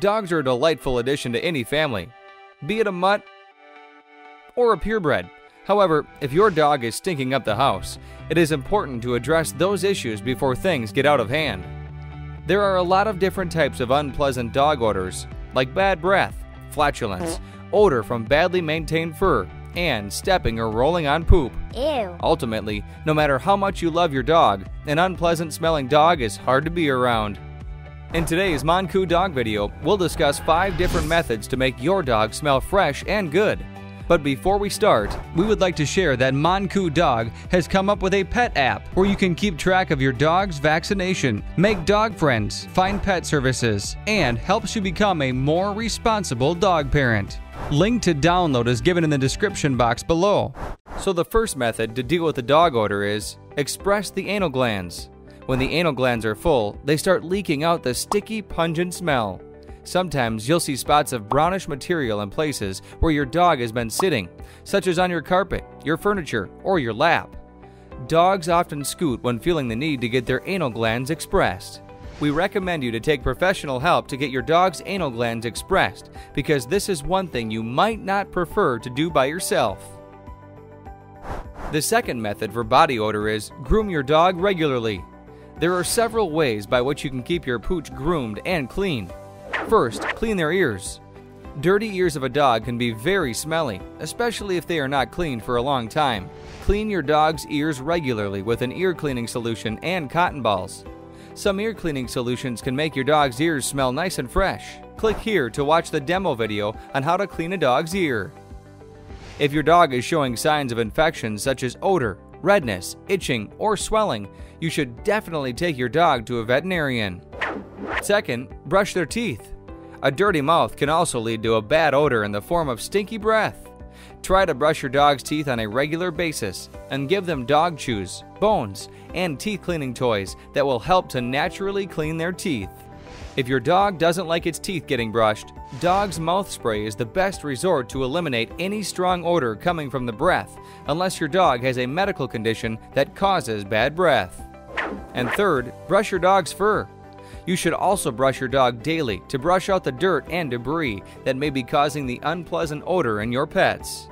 Dogs are a delightful addition to any family, be it a mutt or a purebred. However, if your dog is stinking up the house, it is important to address those issues before things get out of hand. There are a lot of different types of unpleasant dog odors, like bad breath, flatulence, odor from badly maintained fur, and stepping or rolling on poop. Ew. Ultimately, no matter how much you love your dog, an unpleasant smelling dog is hard to be around. In today's Monkoodog video, we'll discuss 5 different methods to make your dog smell fresh and good. But before we start, we would like to share that Monkoodog has come up with a pet app where you can keep track of your dog's vaccination, make dog friends, find pet services, and helps you become a more responsible dog parent. Link to download is given in the description box below. So the first method to deal with the dog odor is express the anal glands. When the anal glands are full, they start leaking out the sticky, pungent smell. Sometimes you'll see spots of brownish material in places where your dog has been sitting, such as on your carpet, your furniture, or your lap. Dogs often scoot when feeling the need to get their anal glands expressed. We recommend you to take professional help to get your dog's anal glands expressed because this is one thing you might not prefer to do by yourself. The second method for body odor is groom your dog regularly. There are several ways by which you can keep your pooch groomed and clean. First, clean their ears. Dirty ears of a dog can be very smelly, especially if they are not cleaned for a long time. Clean your dog's ears regularly with an ear cleaning solution and cotton balls. Some ear cleaning solutions can make your dog's ears smell nice and fresh. Click here to watch the demo video on how to clean a dog's ear. If your dog is showing signs of infections such as odor, redness, itching, or swelling, you should definitely take your dog to a veterinarian. Second, brush their teeth. A dirty mouth can also lead to a bad odor in the form of stinky breath. Try to brush your dog's teeth on a regular basis and give them dog chews, bones, and teeth cleaning toys that will help to naturally clean their teeth. If your dog doesn't like its teeth getting brushed, dog's mouth spray is the best resort to eliminate any strong odor coming from the breath, unless your dog has a medical condition that causes bad breath. And third, brush your dog's fur. You should also brush your dog daily to brush out the dirt and debris that may be causing the unpleasant odor in your pets.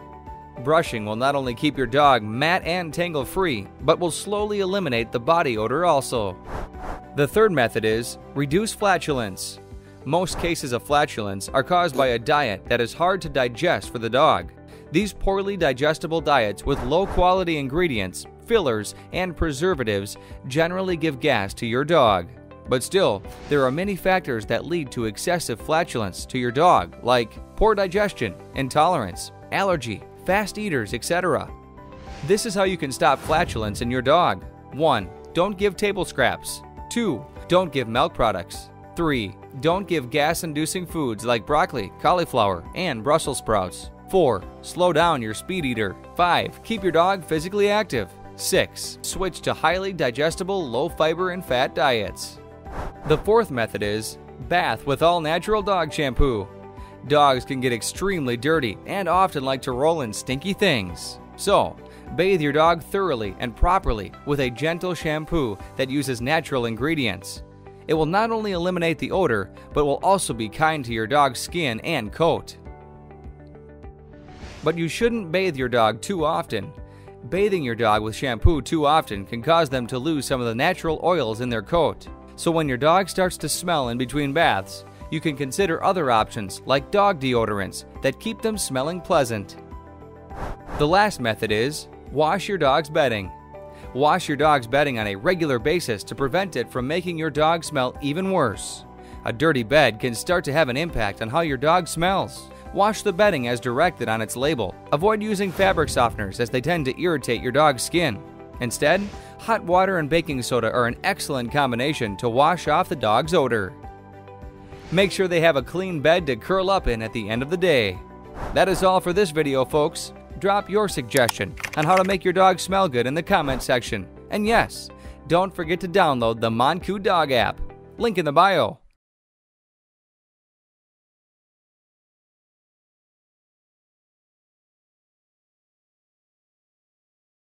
Brushing will not only keep your dog mat and tangle free, but will slowly eliminate the body odor also. The third method is reduce flatulence. Most cases of flatulence are caused by a diet that is hard to digest for the dog. These poorly digestible diets with low quality ingredients, fillers, and preservatives generally give gas to your dog. But still, there are many factors that lead to excessive flatulence to your dog, like poor digestion, intolerance, allergy, fast eaters, etc. This is how you can stop flatulence in your dog. 1. Don't give table scraps. 2. Don't give milk products. 3. Don't give gas inducing foods like broccoli, cauliflower, and Brussels sprouts. 4. Slow down your speed eater. 5. Keep your dog physically active. 6. Switch to highly digestible, low fiber and fat diets. The fourth method is bath with all natural dog shampoo. Dogs can get extremely dirty and often like to roll in stinky things. So, bathe your dog thoroughly and properly with a gentle shampoo that uses natural ingredients. It will not only eliminate the odor, but will also be kind to your dog's skin and coat. But you shouldn't bathe your dog too often. Bathing your dog with shampoo too often can cause them to lose some of the natural oils in their coat. So when your dog starts to smell in between baths, you can consider other options like dog deodorants that keep them smelling pleasant. The last method is wash your dog's bedding. Wash your dog's bedding on a regular basis to prevent it from making your dog smell even worse. A dirty bed can start to have an impact on how your dog smells. Wash the bedding as directed on its label. Avoid using fabric softeners as they tend to irritate your dog's skin. Instead, hot water and baking soda are an excellent combination to wash off the dog's odor. Make sure they have a clean bed to curl up in at the end of the day. That is all for this video, folks. Drop your suggestion on how to make your dog smell good in the comment section. And yes, don't forget to download the Monkoodog app. Link in the bio.